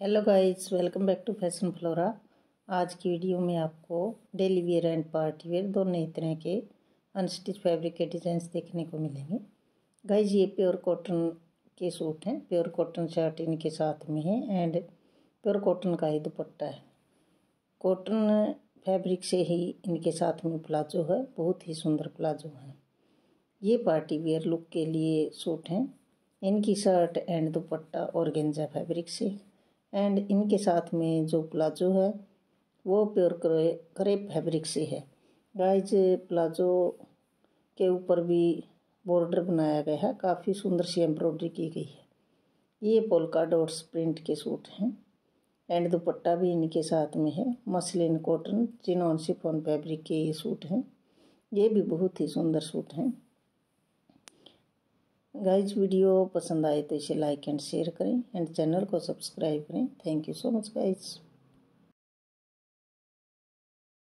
Hello guys welcome back to Fashion Flora आज की video में आपको daily wear and party wear दोनों ही तरह के अनस्टिच फैब्रिक के डिज़ाइंस देखने को मिलेंगे। गाइस ये प्योर कॉटन के सूट हैं। प्योर कॉटन शर्ट इनके साथ में है एंड प्योर कॉटन का ही दुपट्टा है। कॉटन फैब्रिक से ही इनके साथ में प्लाजो है। बहुत ही सुंदर प्लाजो है। ये पार्टी वेयर लुक के लिए सूट हैं। इनकी शर्ट एंड दुपट्टा और गेंजा फैब्रिक से। एंड इनके साथ में जो प्लाजो है, वो प्योर क्रेप फैब्रिक से है। गाइज़ प्लाजो के ऊपर भी बॉर्डर बनाया गया है। काफ़ी सुंदर सी एम्ब्रॉयडरी की गई है। ये पोलका डॉट्स प्रिंट के सूट हैं। एंड दुपट्टा भी इनके साथ में है। Muslin cotton chinon chiffon fabric के ये सूट हैं। ये भी बहुत ही सुंदर सूट हैं। गाइज़ वीडियो पसंद आए तो इसे लाइक एंड शेयर करें एंड चैनल को सब्सक्राइब करें. Thank you so much guys